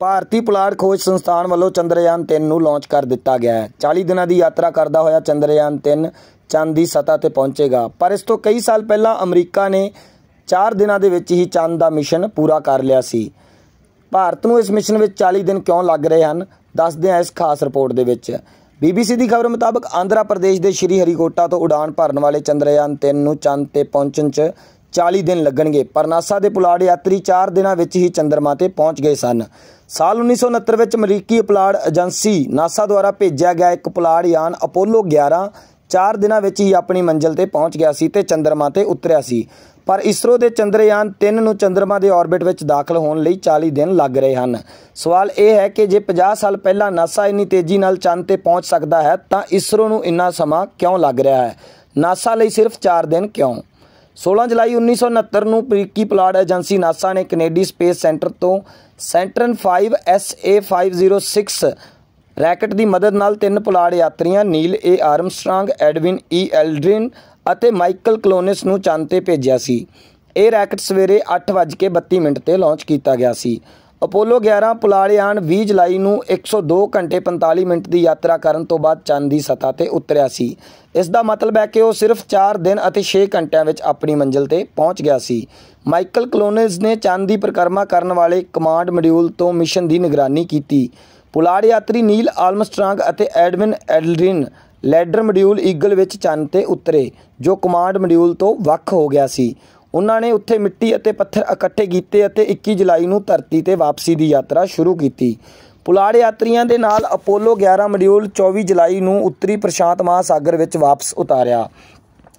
ਭਾਰਤੀ ਪੁਲਾੜ ਖੋਜ ਸੰਸਥਾਨ ਵੱਲੋਂ ਚੰਦਰਯਾਨ 3 ਨੂੰ ਲਾਂਚ ਕਰ ਦਿੱਤਾ ਗਿਆ ਹੈ। 40 ਦਿਨਾਂ ਦੀ ਯਾਤਰਾ ਕਰਦਾ ਹੋਇਆ ਚੰਦਰਯਾਨ 3 ਚੰਦ ਦੀ ਸਤਹ ਤੇ ਪਹੁੰਚੇਗਾ। ਪਰ ਇਸ ਤੋਂ ਕਈ ਸਾਲ ਪਹਿਲਾਂ ਅਮਰੀਕਾ ਨੇ 4 ਦਿਨਾਂ ਦੇ ਵਿੱਚ ਹੀ ਚੰਦ ਦਾ ਮਿਸ਼ਨ ਪੂਰਾ ਕਰ ਲਿਆ ਸੀ। ਭਾਰਤ ਨੂੰ ਇਸ ਮਿਸ਼ਨ ਵਿੱਚ 40 ਦਿਨ ਕਿਉਂ ਲੱਗ ਰਹੇ ਹਨ? ਦੱਸਦੇ ਹਾਂ ਇਸ ਖਾਸ ਰਿਪੋਰਟ ਦੇ ਵਿੱਚ। BBC ਦੀ ਖਬਰ ਮੁਤਾਬਕ ਆਂਧਰਾ ਪ੍ਰਦੇਸ਼ ਦੇ ਸ਼੍ਰੀ ਹਰੀਕੋਟਾ ਤੋਂ ਉਡਾਨ ਭਰਨ ਵਾਲੇ ਚੰਦਰਯਾਨ 3 ਨੂੰ ਚੰਦ ਤੇ ਪਹੁੰਚਣ 'ਚ 40 ਦਿਨ ਲੱਗਣਗੇ, ਪਰ ਨਾਸਾ ਦੇ ਪੁਲਾੜ ਯਾਤਰੀ 4 ਦਿਨਾਂ ਵਿੱਚ ਹੀ ਚੰਦਰਮਾ ਤੇ ਪਹੁੰਚ ਗਏ ਸਨ। ਸਾਲ 1969 ਵਿੱਚ ਅਮਰੀਕੀ ਪੁਲਾੜ ਏਜੰਸੀ ਨਾਸਾ ਦੁਆਰਾ ਭੇਜਿਆ ਗਿਆ ਇੱਕ ਪੁਲਾੜ ਯਾਨ ਅਪੋਲੋ 11 4 ਦਿਨਾਂ ਵਿੱਚ ਹੀ ਆਪਣੀ ਮੰਜ਼ਿਲ ਤੇ ਪਹੁੰਚ ਗਿਆ ਸੀ ਤੇ ਚੰਦਰਮਾ ਤੇ ਉਤਰਿਆ ਸੀ। ਪਰ ਇਸਰੋ ਦੇ ਚੰਦਰਯਾਨ 3 ਨੂੰ ਚੰਦਰਮਾ ਦੇ ਔਰਬਿਟ ਵਿੱਚ ਦਾਖਲ ਹੋਣ ਲਈ 40 ਦਿਨ ਲੱਗ ਰਹੇ ਹਨ। ਸਵਾਲ ਇਹ ਹੈ ਕਿ ਜੇ 50 ਸਾਲ ਪਹਿਲਾਂ ਨਾਸਾ ਇੰਨੀ ਤੇਜ਼ੀ ਨਾਲ ਚੰਦ ਤੇ ਪਹੁੰਚ ਸਕਦਾ ਹੈ, ਤਾਂ ਇਸਰੋ ਨੂੰ ਇੰਨਾ ਸਮਾਂ ਕਿਉਂ ਲੱਗ ਰਿਹਾ ਹੈ? ਨਾਸਾ ਲਈ ਸਿਰਫ 4 ਦਿਨ ਕਿਉਂ? 16 ਜੁਲਾਈ 1969 ਨੂੰ ਅਮਰੀਕੀ ਪੁਲਾੜ ਏਜੰਸੀ ਨਾਸਾ ਨੇ ਕੈਨੇਡੀ ਸਪੇਸ ਸੈਂਟਰ ਤੋਂ ਸੈਂਟਰਨ 5 SA506 ਰੈਕਟ ਦੀ ਮਦਦ ਨਾਲ ਤਿੰਨ ਪੁਲਾੜ ਯਾਤਰੀਆਂ, ਨੀਲ ਏ ਆਰਮਸਟ੍ਰਾਂਗ, ਐਡਵਿਨ ਈ ਐਲਡਰਿਨ ਅਤੇ ਮਾਈਕਲ ਕਲੋਨਿਸ ਨੂੰ ਚੰਦ ਤੇ ਭੇਜਿਆ ਸੀ। ਇਹ ਰੈਕਟ ਸਵੇਰੇ 8:32 ਮਿੰਟ ਤੇ ਲਾਂਚ ਕੀਤਾ ਗਿਆ ਸੀ। ਅਪੋਲੋ 11 ਪੁਲਾੜਿਆਨ 20 ਜੁਲਾਈ ਨੂੰ 102 ਘੰਟੇ 45 ਮਿੰਟ ਦੀ ਯਾਤਰਾ ਕਰਨ ਤੋਂ ਬਾਅਦ ਚੰਦ ਦੀ ਸਤਹ ਤੇ ਉਤਰਿਆ ਸੀ। ਇਸ ਦਾ ਮਤਲਬ ਹੈ ਕਿ ਉਹ ਸਿਰਫ 4 ਦਿਨ ਅਤੇ 6 ਘੰਟਿਆਂ ਵਿੱਚ ਆਪਣੀ ਮੰਜ਼ਿਲ ਤੇ ਪਹੁੰਚ ਗਿਆ ਸੀ। ਮਾਈਕਲ ਕਲੋਨਿਸ ਨੇ ਚੰਦ ਦੀ ਪਰਿਕਰਮਾ ਕਰਨ ਵਾਲੇ ਕਮਾਂਡ ਮੋਡਿਊਲ ਤੋਂ ਮਿਸ਼ਨ ਦੀ ਨਿਗਰਾਨੀ ਕੀਤੀ। ਪੁਲਾੜ ਯਾਤਰੀ ਨੀਲ ਆਲਮਸਟਰਾਂਗ ਅਤੇ Edwin Aldrin lander module Eagle ਵਿੱਚ ਚੰਦ ਤੇ ਉਤਰੇ, ਜੋ ਕਮਾਂਡ ਮੋਡਿਊਲ ਤੋਂ ਵੱਖ ਹੋ ਗਿਆ ਸੀ। ਉਹਨਾਂ ਨੇ ਉੱਥੇ ਮਿੱਟੀ ਅਤੇ ਪੱਥਰ ਇਕੱਠੇ ਕੀਤੇ ਅਤੇ 21 ਜੁਲਾਈ ਨੂੰ ਧਰਤੀ ਤੇ ਵਾਪਸੀ ਦੀ ਯਾਤਰਾ ਸ਼ੁਰੂ ਕੀਤੀ। ਪੁਲਾੜ ਯਾਤਰੀਆਂ ਦੇ ਨਾਲ ਅਪੋਲੋ 11 ਮੋਡਿਊਲ 24 ਜੁਲਾਈ ਨੂੰ ਉੱਤਰੀ ਪ੍ਰਸ਼ਾਂਤ ਮਹਾਸਾਗਰ ਵਿੱਚ ਵਾਪਸ ਉਤਾਰਿਆ।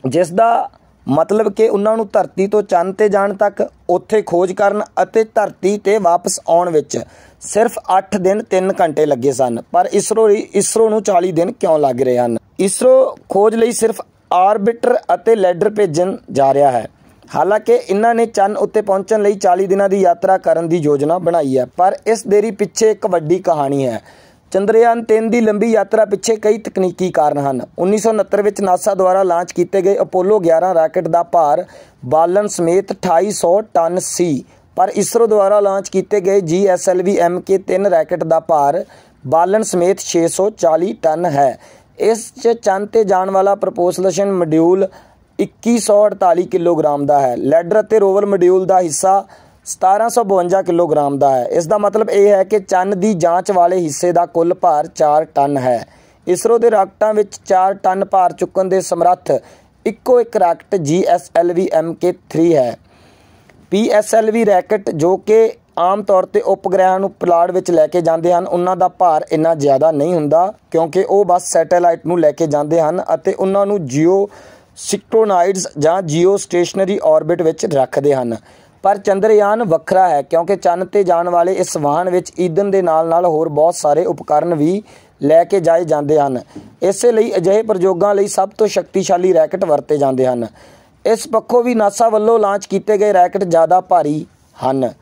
ਜਿਸ ਦਾ ਮਤਲਬ ਕਿ ਉਹਨਾਂ ਨੂੰ ਧਰਤੀ ਤੋਂ ਚੰਨ ਤੇ ਜਾਣ ਤੱਕ ਉੱਥੇ ਖੋਜ ਕਰਨ ਅਤੇ ਧਰਤੀ ਤੇ ਵਾਪਸ ਆਉਣ ਵਿੱਚ ਸਿਰਫ 8 ਦਿਨ 3 ਘੰਟੇ ਲੱਗੇ ਸਨ, ਪਰ ਇਸਰੋ ਇਸਰੋ ਨੂੰ 40 ਦਿਨ ਕਿਉਂ ਲੱਗ ਰਹੇ ਹਨ? ਇਸਰੋ ਖੋਜ ਲਈ ਸਿਰਫ ਆਰਬਿਟਰ ਅਤੇ ਲੈਡਰ ਭੇਜਣ ਜਾ ਰਿਹਾ ਹੈ। ਹਾਲਾਂਕਿ ਇਹਨਾਂ ਨੇ ਚੰਨ ਉੱਤੇ ਪਹੁੰਚਣ ਲਈ 40 ਦਿਨਾਂ ਦੀ ਯਾਤਰਾ ਕਰਨ ਦੀ ਯੋਜਨਾ ਬਣਾਈ ਹੈ, ਪਰ ਇਸ ਦੇਰੀ ਪਿੱਛੇ ਇੱਕ ਵੱਡੀ ਕਹਾਣੀ ਹੈ। ਚੰਦਰਯਾਨ 3 ਦੀ ਲੰਬੀ ਯਾਤਰਾ ਪਿੱਛੇ ਕਈ ਤਕਨੀਕੀ ਕਾਰਨ ਹਨ। 1969 ਵਿੱਚ ਨਾਸਾ ਦੁਆਰਾ ਲਾਂਚ ਕੀਤੇ ਗਏ ਅਪੋਲੋ 11 ਰਾਕਟ ਦਾ ਭਾਰ ਬਾਲਨ ਸਮੇਤ 2800 ਟਨ ਸੀ ਪਰ ਇਸਰੋ ਦੁਆਰਾ ਲਾਂਚ ਕੀਤੇ ਗਏ GSLV Mk3 ਰਾਕਟ ਦਾ ਭਾਰ ਬਾਲਨ ਸਮੇਤ 640 ਟਨ ਹੈ। ਇਸ 'ਚ ਚੰਨ ਤੇ ਜਾਣ ਵਾਲਾ ਪ੍ਰੋਪਲਸ਼ਨ ਮੋਡਿਊਲ 2148 ਕਿਲੋਗ੍ਰਾਮ ਦਾ ਹੈ। ਲੈਡਰ ਅਤੇ ਰੋਵਰ ਮੋਡਿਊਲ ਦਾ ਹਿੱਸਾ 1752 ਕਿਲੋਗ੍ਰਾਮ ਦਾ ਹੈ। ਇਸ ਦਾ ਮਤਲਬ ਇਹ ਹੈ ਕਿ ਚੰਨ ਦੀ ਜਾਂਚ ਵਾਲੇ ਹਿੱਸੇ ਦਾ ਕੁੱਲ ਭਾਰ 4 ਟਨ ਹੈ। ਇਸਰੋ ਦੇ ਰਾਕਟਾਂ ਵਿੱਚ 4 ਟਨ ਭਾਰ ਚੁੱਕਣ ਦੇ ਸਮਰੱਥ ਇੱਕੋ ਇੱਕ ਰਾਕਟ GSLV Mk3 ਹੈ। PSLV ਰੈਕਟ ਜੋ ਕਿ ਆਮ ਤੌਰ ਤੇ ਉਪਗ੍ਰਹਿਾਂ ਨੂੰ ਪਲਾੜ ਵਿੱਚ ਲੈ ਕੇ ਜਾਂਦੇ ਹਨ, ਉਹਨਾਂ ਦਾ ਭਾਰ ਇੰਨਾ ਜ਼ਿਆਦਾ ਨਹੀਂ ਹੁੰਦਾ ਕਿਉਂਕਿ ਉਹ ਬਸ ਸੈਟੇਲਾਈਟ ਨੂੰ ਲੈ ਕੇ ਜਾਂਦੇ ਹਨ ਅਤੇ ਉਹਨਾਂ ਨੂੰ ਜੀਓ ਸਿਕਟੋਨਾਈਡਸ ਜਾਂ ਜੀਓ ਸਟੇਸ਼ਨਰੀ ਆਰਬਿਟ ਵਿੱਚ ਰੱਖਦੇ ਹਨ। ਪਰ ਚੰਦਰਯਾਨ ਵੱਖਰਾ ਹੈ, ਕਿਉਂਕਿ ਚੰਨ ਤੇ ਜਾਣ ਵਾਲੇ ਇਸ ਵਾਹਨ ਵਿੱਚ ਈਂਧਨ ਦੇ ਨਾਲ-ਨਾਲ ਹੋਰ ਬਹੁਤ ਸਾਰੇ ਉਪਕਰਨ ਵੀ ਲੈ ਕੇ ਜਾਏ ਜਾਂਦੇ ਹਨ। ਇਸੇ ਲਈ ਅਜਿਹੇ ਪ੍ਰਯੋਗਾਂ ਲਈ ਸਭ ਤੋਂ ਸ਼ਕਤੀਸ਼ਾਲੀ ਰੈਕਟ ਵਰਤੇ ਜਾਂਦੇ ਹਨ। ਇਸ ਪੱਖੋਂ ਵੀ ਨਾਸਾ ਵੱਲੋਂ ਲਾਂਚ ਕੀਤੇ ਗਏ ਰੈਕਟ ਜ਼ਿਆਦਾ ਭਾਰੀ ਹਨ।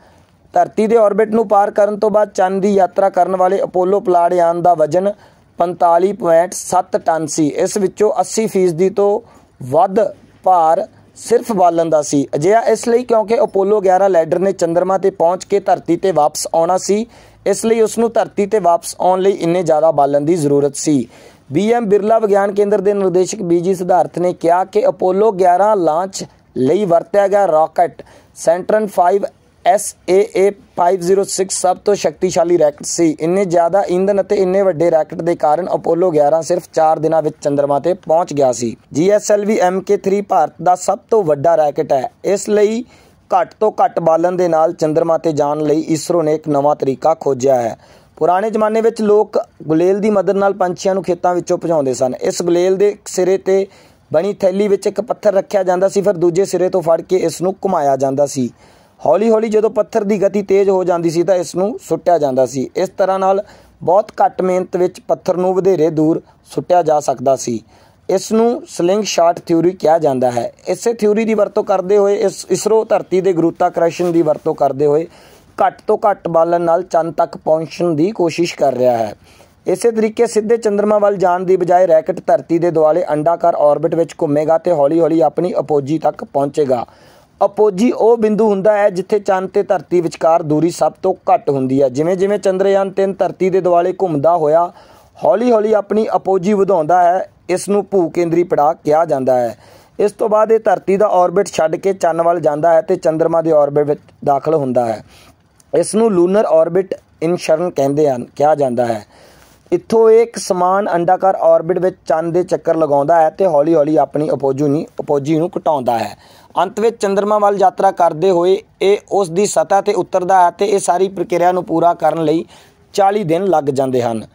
ਧਰਤੀ ਦੇ ਆਰਬਿਟ ਨੂੰ ਪਾਰ ਕਰਨ ਤੋਂ ਬਾਅਦ ਚੰਨ ਦੀ ਯਾਤਰਾ ਕਰਨ ਵਾਲੇ ਅਪੋਲੋ ਪਲਾੜਯਾਨ ਦਾ ਵਜ਼ਨ 45.7 ਟਨ ਸੀ। ਇਸ ਵਿੱਚੋਂ 80% ਤੋਂ ਵੱਧ ਭਾਰ ਸਿਰਫ ਬਾਲਣ ਦਾ ਸੀ। ਅਜਿਹਾ ਇਸ ਲਈ ਕਿਉਂਕਿ ਅਪੋਲੋ 11 ਲੈਂਡਰ ਨੇ ਚੰ드ਰਮਾ ਤੇ ਪਹੁੰਚ ਕੇ ਧਰਤੀ ਤੇ ਵਾਪਸ ਆਉਣਾ ਸੀ। ਇਸ ਲਈ ਉਸ ਨੂੰ ਧਰਤੀ ਤੇ ਵਾਪਸ ਆਉਣ ਲਈ ਇੰਨੇ ਜ਼ਿਆਦਾ ਬਾਲਣ ਦੀ ਜ਼ਰੂਰਤ ਸੀ। ਬੀਐਮ ਬਿਰਲਾ ਵਿਗਿਆਨ ਕੇਂਦਰ ਦੇ ਨਿਰਦੇਸ਼ਕ ਬੀਜੀ ਸਿਧਾਰਥ ਨੇ ਕਿਹਾ ਕਿ ਅਪੋਲੋ 11 ਲਾਂਚ ਲਈ ਵਰਤਿਆ ਗਿਆ ਰਾਕਟ ਸੈਂਟਰਨ 5 SAA 506 ਸਭ ਤੋਂ ਸ਼ਕਤੀਸ਼ਾਲੀ ਰੈਕਟ ਸੀ। ਇੰਨੇ ਜ਼ਿਆਦਾ ਈਂਧਨ ਅਤੇ ਇੰਨੇ ਵੱਡੇ ਰੈਕਟ ਦੇ ਕਾਰਨ ਅਪੋਲੋ 11 ਸਿਰਫ 4 ਦਿਨਾਂ ਵਿੱਚ ਚੰ드ਰਮਾ ਤੇ ਪਹੁੰਚ ਗਿਆ ਸੀ। GSLV Mk3 ਭਾਰਤ ਦਾ ਸਭ ਤੋਂ ਵੱਡਾ ਰੈਕਟ ਹੈ। ਇਸ ਲਈ ਘੱਟ ਤੋਂ ਘੱਟ ਬਾਲਣ ਦੇ ਨਾਲ ਚੰ드ਰਮਾ ਤੇ ਜਾਣ ਲਈ ਇਸਰੋ ਨੇ ਇੱਕ ਨਵਾਂ ਤਰੀਕਾ ਖੋਜਿਆ ਹੈ। ਪੁਰਾਣੇ ਜ਼ਮਾਨੇ ਵਿੱਚ ਲੋਕ ਗੁਲੇਲ ਦੀ ਮਦਦ ਨਾਲ ਪੰਛੀਆਂ ਨੂੰ ਖੇਤਾਂ ਵਿੱਚੋਂ ਭਜਾਉਂਦੇ ਸਨ। ਇਸ ਗੁਲੇਲ ਦੇ ਸਿਰੇ ਤੇ ਬਣੀ ਥੈਲੀ ਵਿੱਚ ਇੱਕ ਪੱਥਰ ਰੱਖਿਆ ਜਾਂਦਾ ਸੀ, ਫਿਰ ਦੂਜੇ ਸਿਰੇ ਤੋਂ ਫੜ ਕੇ ਇਸ ਨੂੰ ਘੁਮਾਇਆ ਜਾਂਦਾ ਸੀ। ਹੌਲੀ-ਹੌਲੀ ਜਦੋਂ ਪੱਥਰ ਦੀ ਗਤੀ ਤੇਜ਼ ਹੋ ਜਾਂਦੀ ਸੀ ਤਾਂ ਇਸ ਨੂੰ ਸੁੱਟਿਆ ਜਾਂਦਾ ਸੀ। ਇਸ ਤਰ੍ਹਾਂ ਨਾਲ ਬਹੁਤ ਘੱਟ ਮਿਹਨਤ ਵਿੱਚ ਪੱਥਰ ਨੂੰ ਵਧੇਰੇ ਦੂਰ ਸੁੱਟਿਆ ਜਾ ਸਕਦਾ ਸੀ। ਇਸ ਨੂੰ ਸਲਿੰਗ ਸ਼ਾਟ ਥਿਊਰੀ ਕਿਹਾ ਜਾਂਦਾ ਹੈ। ਇਸੇ ਥਿਊਰੀ ਦੀ ਵਰਤੋਂ ਕਰਦੇ ਹੋਏ ਇਸ, ਇਸਰੋ ਧਰਤੀ ਦੇ ਗੁਰੂਤਾਕਰਸ਼ਣ ਦੀ ਵਰਤੋਂ ਕਰਦੇ ਹੋਏ ਘੱਟ ਤੋਂ ਘੱਟ ਬਾਲਣ ਨਾਲ ਚੰਦ ਤੱਕ ਪਹੁੰਚਣ ਦੀ ਕੋਸ਼ਿਸ਼ ਕਰ ਰਿਹਾ ਹੈ। ਇਸੇ ਤਰੀਕੇ ਸਿੱਧੇ ਚੰ드ਰਮਾ ਵੱਲ ਜਾਣ ਦੀ ਬਜਾਏ ਰੈਕਟ ਧਰਤੀ ਦੇ ਦੁਆਲੇ ਅੰਡਾਕਾਰ ਔਰਬਿਟ ਵਿੱਚ ਘੁੰਮੇਗਾ ਤੇ ਹੌਲੀ-ਹੌਲੀ ਆਪਣੀ ਅਪੋਜੀ ਤੱਕ ਪਹੁੰਚੇਗਾ। ਅਪੋਜੀ ਉਹ ਬਿੰਦੂ ਹੁੰਦਾ ਹੈ ਜਿੱਥੇ ਚੰਦ ਤੇ ਧਰਤੀ ਵਿਚਕਾਰ ਦੂਰੀ ਸਭ ਤੋਂ ਘੱਟ ਹੁੰਦੀ ਹੈ। ਜਿਵੇਂ ਜਿਵੇਂ ਚੰਦਰਯਾਨ 3 ਧਰਤੀ ਦੇ ਦੁਆਲੇ ਘੁੰਮਦਾ ਹੋਇਆ ਹੌਲੀ-ਹੌਲੀ ਆਪਣੀ ਅਪੋਜੀ ਵਧਾਉਂਦਾ ਹੈ, ਇਸ ਨੂੰ ਭੂ ਕੇਂਦਰੀ ਪੜਾਅ ਕਿਹਾ ਜਾਂਦਾ ਹੈ। ਇਸ ਤੋਂ ਬਾਅਦ ਇਹ ਧਰਤੀ ਦਾ ਔਰਬਿਟ ਛੱਡ ਕੇ ਚੰਨ ਵੱਲ ਜਾਂਦਾ ਹੈ ਤੇ ਚੰ드ਰਮਾ ਦੇ ਔਰਬਿਟ ਵਿੱਚ ਦਾਖਲ ਹੁੰਦਾ ਹੈ। ਇਸ ਨੂੰ ਲੂਨਰ ਔਰਬਿਟ ਇਨਸ਼ਰਨ ਕਹਿੰਦੇ ਹਨ, ਕਿਹਾ ਜਾਂਦਾ ਹੈ। ਇੱਥੋਂ ਇਹ ਇੱਕ ਸਮਾਨ ਅੰਡਾਕਾਰ ਆਰਬਿਟ ਵਿੱਚ ਚੰਦ ਦੇ ਚੱਕਰ ਲਗਾਉਂਦਾ ਹੈ ਤੇ ਹੌਲੀ-ਹੌਲੀ ਆਪਣੀ ਅਪੋਜੀ ਨੂੰ ਅਪੋਜੀ ਨੂੰ ਘਟਾਉਂਦਾ ਹੈ। ਅੰਤ ਵਿੱਚ ਚੰ드ਰਮਾ ਵੱਲ ਯਾਤਰਾ ਕਰਦੇ ਹੋਏ ਇਹ ਉਸ ਦੀ ਸਤਹ ਤੇ ਉਤਰਦਾ ਹੈ ਤੇ ਇਹ ਸਾਰੀ ਪ੍ਰਕਿਰਿਆ ਨੂੰ ਪੂਰਾ ਕਰਨ ਲਈ 40 ਦਿਨ ਲੱਗ ਜਾਂਦੇ ਹਨ।